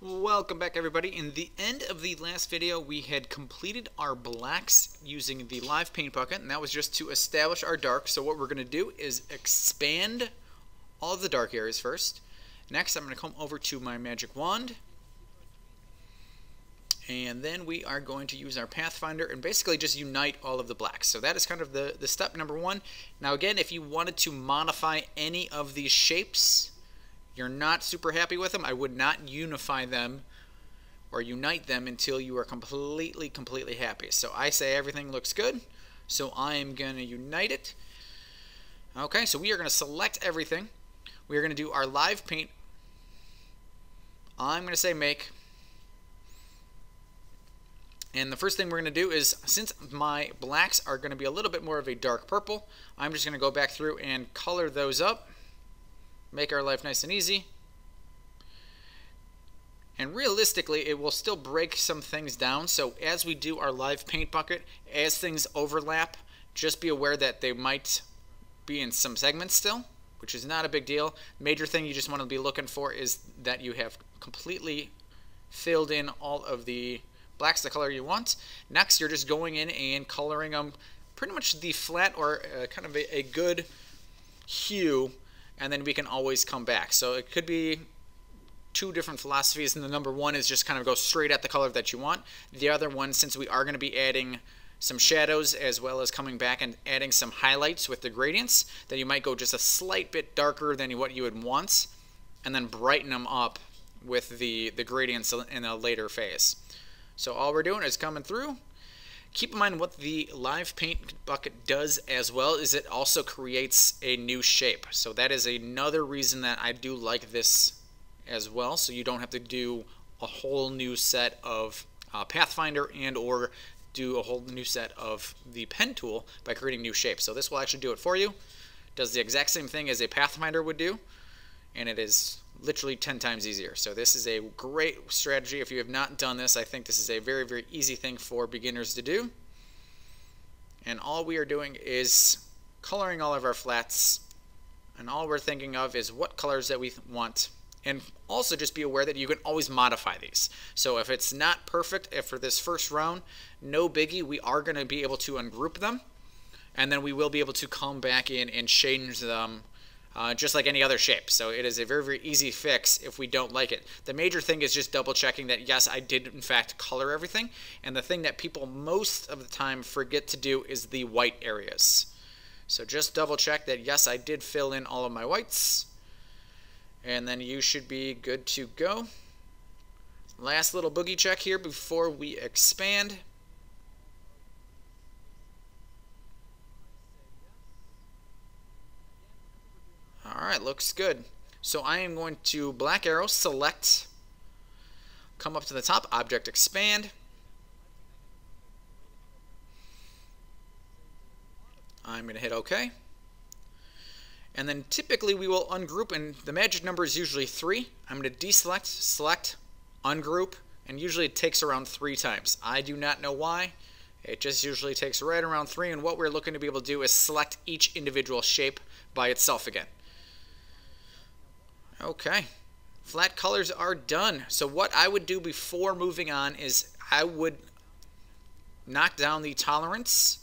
Welcome back everybody. In the end of the last video we had completed our blacks using the live paint bucket and that was just to establish our dark. So what we're going to do is expand all of the dark areas first. Next I'm going to come over to my magic wand and then we are going to use our Pathfinder and basically just unite all of the blacks. So that is kind of the, the step number one. Now again, if you wanted to modify any of these shapes, you're not super happy with them, I would not unify them or unite them until you are completely, completely happy. So I say everything looks good, so I am going to unite it. Okay, so we are going to select everything. We are going to do our live paint. I'm going to say make. And the first thing we're going to do is, since my blacks are going to be a little bit more of a dark purple, I'm just going to go back through and color those up make our life nice and easy. And realistically, it will still break some things down. So as we do our live paint bucket, as things overlap, just be aware that they might be in some segments still, which is not a big deal. Major thing you just want to be looking for is that you have completely filled in all of the blacks the color you want. Next, you're just going in and coloring them pretty much the flat or uh, kind of a, a good hue and then we can always come back. So it could be two different philosophies, and the number one is just kind of go straight at the color that you want. The other one, since we are going to be adding some shadows as well as coming back and adding some highlights with the gradients, then you might go just a slight bit darker than what you would want, and then brighten them up with the, the gradients in a later phase. So all we're doing is coming through, Keep in mind what the live paint bucket does as well is it also creates a new shape. So that is another reason that I do like this as well. So you don't have to do a whole new set of uh, Pathfinder and or do a whole new set of the pen tool by creating new shapes. So this will actually do it for you. Does the exact same thing as a Pathfinder would do. And it is literally 10 times easier. So this is a great strategy. If you have not done this, I think this is a very, very easy thing for beginners to do. And all we are doing is coloring all of our flats. And all we're thinking of is what colors that we want. And also just be aware that you can always modify these. So if it's not perfect if for this first round, no biggie, we are going to be able to ungroup them. And then we will be able to come back in and change them uh, just like any other shape. So it is a very, very easy fix if we don't like it. The major thing is just double checking that, yes, I did in fact color everything. And the thing that people most of the time forget to do is the white areas. So just double check that, yes, I did fill in all of my whites. And then you should be good to go. Last little boogie check here before we expand. Alright, looks good. So I am going to black arrow, select, come up to the top, object expand. I'm going to hit OK. And then typically we will ungroup, and the magic number is usually 3. I'm going to deselect, select, ungroup, and usually it takes around 3 times. I do not know why. It just usually takes right around 3, and what we're looking to be able to do is select each individual shape by itself again. Okay. Flat colors are done. So what I would do before moving on is I would knock down the tolerance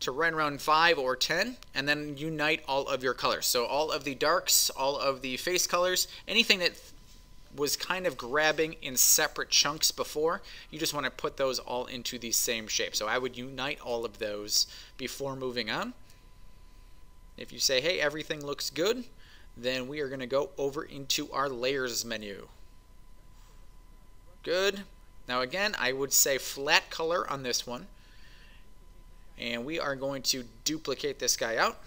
to run around 5 or 10 and then unite all of your colors. So all of the darks, all of the face colors, anything that was kind of grabbing in separate chunks before, you just want to put those all into the same shape. So I would unite all of those before moving on. If you say, hey, everything looks good, then we are going to go over into our layers menu. Good. Now again, I would say flat color on this one. And we are going to duplicate this guy out.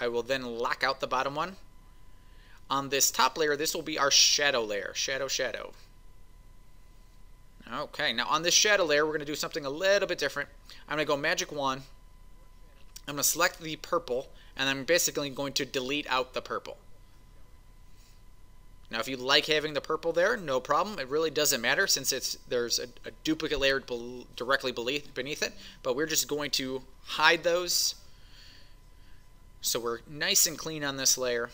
I will then lock out the bottom one. On this top layer, this will be our shadow layer. Shadow, shadow. Okay, now on this shadow layer, we're going to do something a little bit different. I'm going to go Magic Wand. I'm going to select the purple and I'm basically going to delete out the purple. Now, if you like having the purple there, no problem. It really doesn't matter since it's there's a, a duplicate layer directly beneath it. But we're just going to hide those. So we're nice and clean on this layer.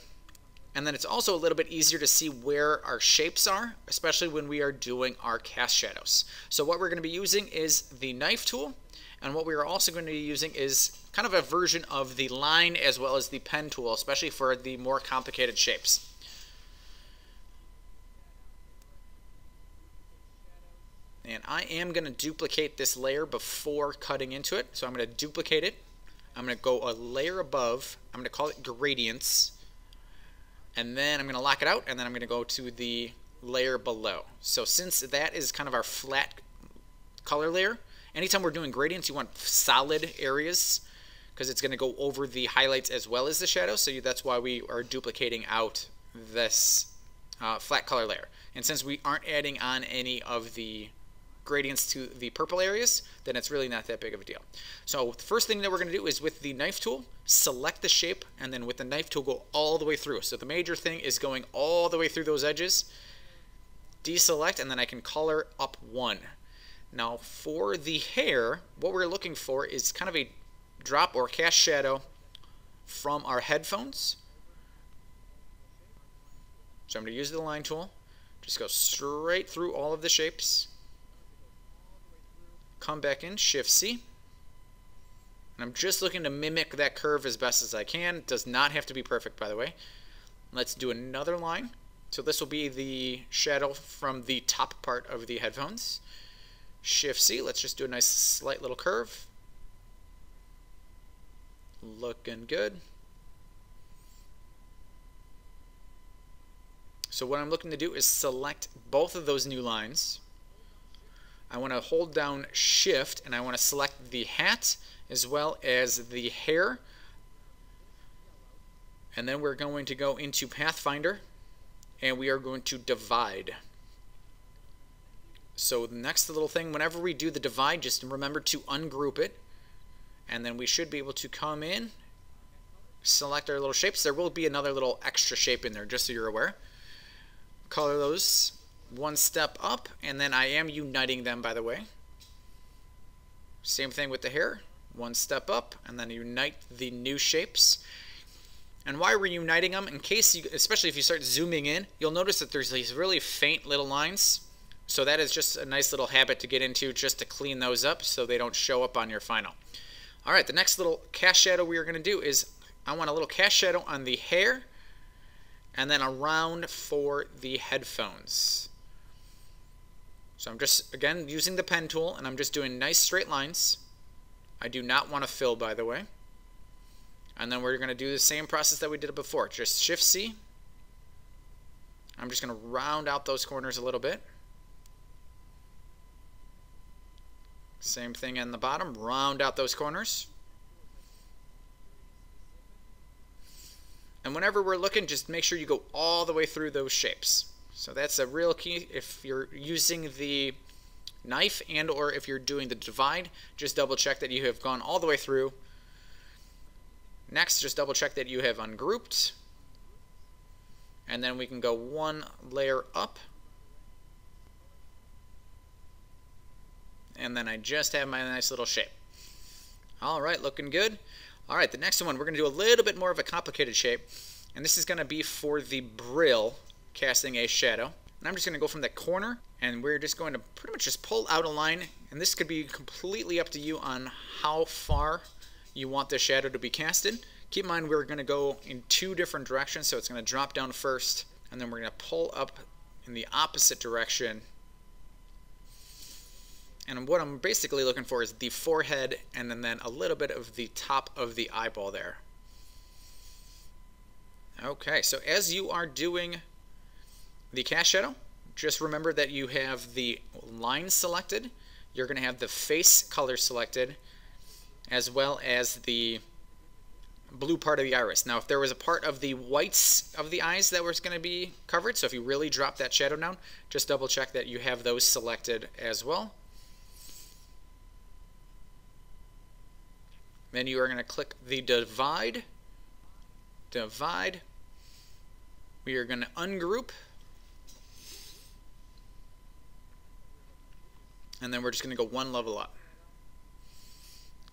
And then it's also a little bit easier to see where our shapes are, especially when we are doing our cast shadows. So what we're going to be using is the knife tool. And what we are also going to be using is kind of a version of the line as well as the pen tool, especially for the more complicated shapes. And I am going to duplicate this layer before cutting into it. So I'm going to duplicate it. I'm going to go a layer above. I'm going to call it gradients. And then I'm going to lock it out, and then I'm going to go to the layer below. So since that is kind of our flat color layer, anytime we're doing gradients, you want solid areas because it's going to go over the highlights as well as the shadows. So that's why we are duplicating out this uh, flat color layer. And since we aren't adding on any of the gradients to the purple areas, then it's really not that big of a deal. So the first thing that we're going to do is with the knife tool, select the shape, and then with the knife tool go all the way through. So the major thing is going all the way through those edges, deselect, and then I can color up one. Now for the hair, what we're looking for is kind of a drop or cast shadow from our headphones. So I'm going to use the line tool, just go straight through all of the shapes come back in, Shift C. And I'm just looking to mimic that curve as best as I can. It does not have to be perfect, by the way. Let's do another line. So this will be the shadow from the top part of the headphones. Shift C, let's just do a nice slight little curve. Looking good. So what I'm looking to do is select both of those new lines I want to hold down shift and I want to select the hat as well as the hair and then we're going to go into Pathfinder and we are going to divide. So the next little thing, whenever we do the divide, just remember to ungroup it. And then we should be able to come in, select our little shapes. There will be another little extra shape in there, just so you're aware. Color those one step up, and then I am uniting them, by the way. Same thing with the hair. One step up, and then unite the new shapes. And why we're uniting them, in case you, especially if you start zooming in, you'll notice that there's these really faint little lines. So that is just a nice little habit to get into just to clean those up so they don't show up on your final. All right, the next little cast shadow we are going to do is I want a little cast shadow on the hair and then around for the headphones. So I'm just, again, using the pen tool, and I'm just doing nice straight lines. I do not want to fill, by the way. And then we're going to do the same process that we did before. Just Shift-C. I'm just going to round out those corners a little bit. Same thing in the bottom. Round out those corners. And whenever we're looking, just make sure you go all the way through those shapes. So that's a real key. If you're using the knife and or if you're doing the divide, just double check that you have gone all the way through. Next, just double check that you have ungrouped. And then we can go one layer up. And then I just have my nice little shape. All right, looking good. All right, the next one, we're going to do a little bit more of a complicated shape. And this is going to be for the brill casting a shadow. And I'm just going to go from the corner and we're just going to pretty much just pull out a line. And this could be completely up to you on how far you want the shadow to be casted. Keep in mind we're going to go in two different directions. So it's going to drop down first and then we're going to pull up in the opposite direction. And what I'm basically looking for is the forehead and then, then a little bit of the top of the eyeball there. Okay, so as you are doing the cast shadow, just remember that you have the line selected, you're going to have the face color selected, as well as the blue part of the iris. Now, if there was a part of the whites of the eyes that was going to be covered, so if you really drop that shadow down, just double check that you have those selected as well. Then you are going to click the divide. Divide. We are going to ungroup. And then we're just going to go one level up.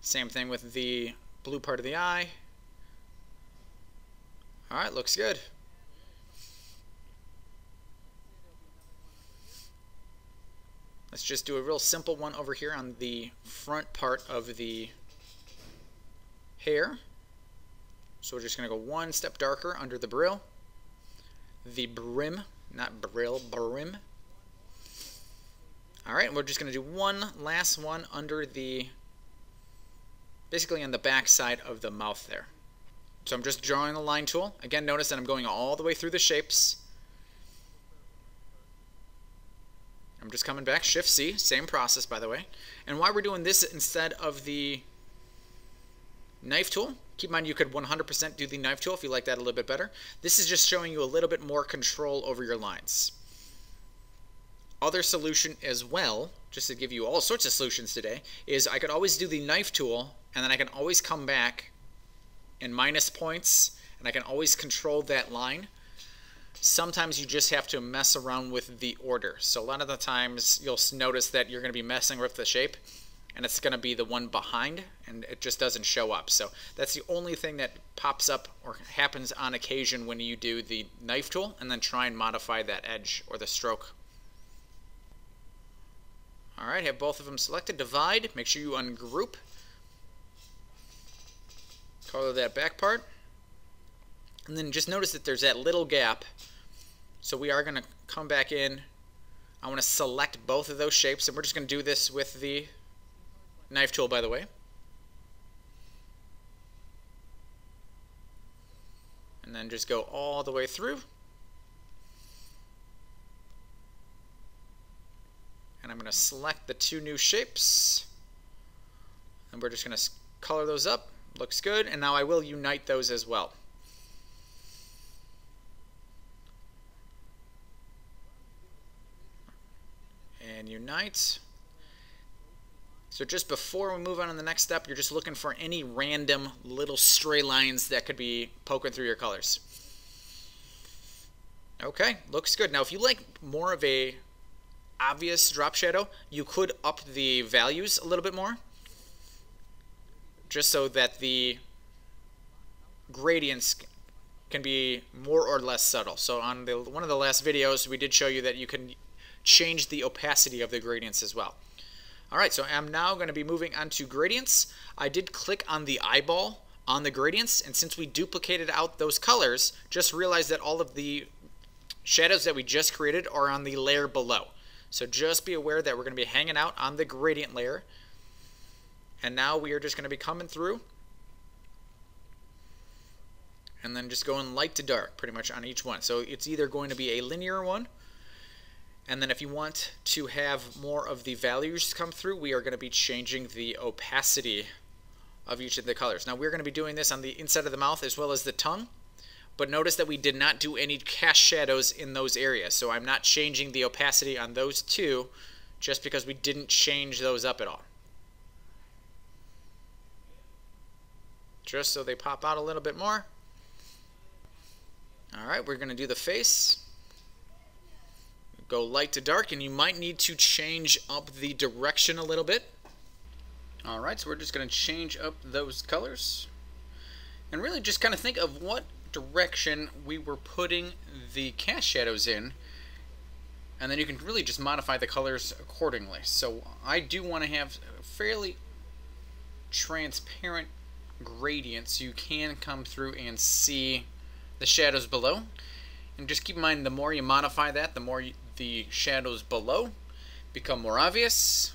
Same thing with the blue part of the eye. All right, looks good. Let's just do a real simple one over here on the front part of the hair. So we're just going to go one step darker under the brill. The brim, not brill, brim. Alright, and we're just going to do one last one under the, basically on the back side of the mouth there. So I'm just drawing the line tool. Again, notice that I'm going all the way through the shapes. I'm just coming back, Shift C, same process by the way. And why we're doing this instead of the knife tool, keep in mind you could 100% do the knife tool if you like that a little bit better. This is just showing you a little bit more control over your lines. Other solution as well, just to give you all sorts of solutions today, is I could always do the knife tool and then I can always come back and minus points and I can always control that line sometimes you just have to mess around with the order. So a lot of the times you'll notice that you're going to be messing with the shape and it's going to be the one behind and it just doesn't show up. So that's the only thing that pops up or happens on occasion when you do the knife tool and then try and modify that edge or the stroke. Alright, have both of them selected. Divide, make sure you ungroup. Color that back part. And then just notice that there's that little gap so we are going to come back in. I want to select both of those shapes, and we're just going to do this with the knife tool, by the way. And then just go all the way through. And I'm going to select the two new shapes. And we're just going to color those up. Looks good. And now I will unite those as well. and unite. So just before we move on to the next step, you're just looking for any random little stray lines that could be poking through your colors. Okay, looks good. Now if you like more of a obvious drop shadow, you could up the values a little bit more. Just so that the gradients can be more or less subtle. So on the, one of the last videos, we did show you that you can change the opacity of the gradients as well. Alright, so I'm now going to be moving on to gradients. I did click on the eyeball on the gradients, and since we duplicated out those colors, just realize that all of the shadows that we just created are on the layer below. So just be aware that we're going to be hanging out on the gradient layer. And now we are just going to be coming through and then just going light to dark pretty much on each one. So it's either going to be a linear one and then if you want to have more of the values come through, we are going to be changing the opacity of each of the colors. Now we're going to be doing this on the inside of the mouth as well as the tongue. But notice that we did not do any cast shadows in those areas. So I'm not changing the opacity on those two just because we didn't change those up at all. Just so they pop out a little bit more. Alright, we're going to do the face go light to dark, and you might need to change up the direction a little bit. Alright, so we're just going to change up those colors. And really just kind of think of what direction we were putting the cast shadows in. And then you can really just modify the colors accordingly. So I do want to have fairly transparent gradients so you can come through and see the shadows below. And just keep in mind, the more you modify that, the more you, the shadows below become more obvious.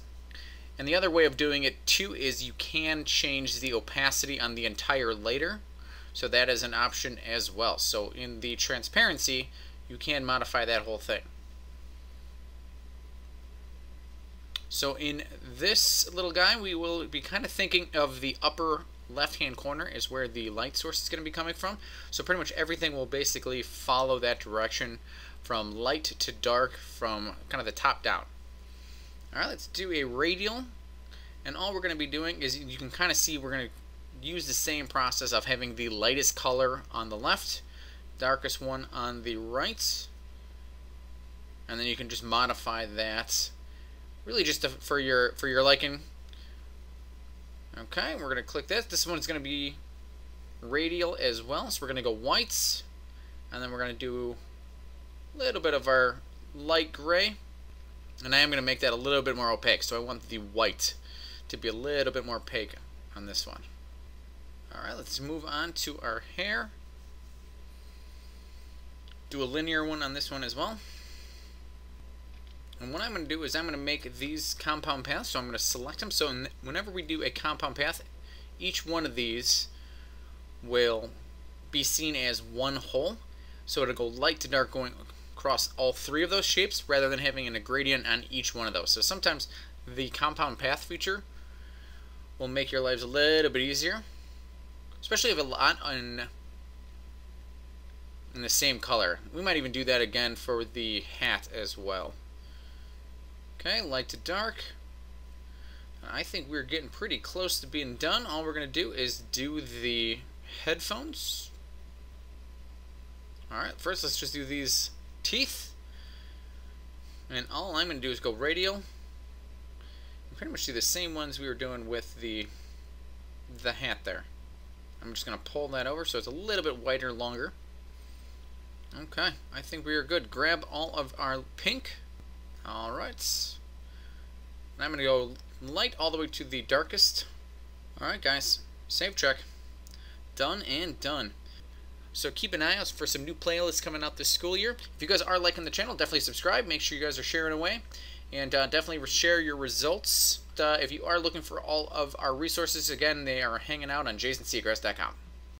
And the other way of doing it too is you can change the opacity on the entire layer. So that is an option as well. So in the transparency, you can modify that whole thing. So in this little guy, we will be kind of thinking of the upper left-hand corner is where the light source is going to be coming from. So pretty much everything will basically follow that direction from light to dark from kind of the top down. Alright, let's do a radial. And all we're going to be doing is you can kind of see we're going to use the same process of having the lightest color on the left, darkest one on the right. And then you can just modify that really just to, for your for your liking. Okay, we're going to click this. This one's going to be radial as well. So we're going to go whites. And then we're going to do little bit of our light gray. And I am going to make that a little bit more opaque. So I want the white to be a little bit more opaque on this one. Alright, let's move on to our hair. Do a linear one on this one as well. And what I'm going to do is I'm going to make these compound paths. So I'm going to select them. So whenever we do a compound path, each one of these will be seen as one whole. So it'll go light to dark going across all three of those shapes rather than having a gradient on each one of those. So sometimes the compound path feature will make your lives a little bit easier. Especially if a lot on in the same color. We might even do that again for the hat as well. Okay, light to dark. I think we're getting pretty close to being done. All we're going to do is do the headphones. Alright, first let's just do these teeth. And all I'm going to do is go radial. And pretty much do the same ones we were doing with the the hat there. I'm just going to pull that over so it's a little bit whiter, longer. Okay, I think we are good. Grab all of our pink. Alright. I'm going to go light all the way to the darkest. Alright guys, save check. Done and done. So keep an eye out for some new playlists coming out this school year. If you guys are liking the channel, definitely subscribe. Make sure you guys are sharing away. And uh, definitely share your results. Uh, if you are looking for all of our resources, again, they are hanging out on jasonsecrest.com.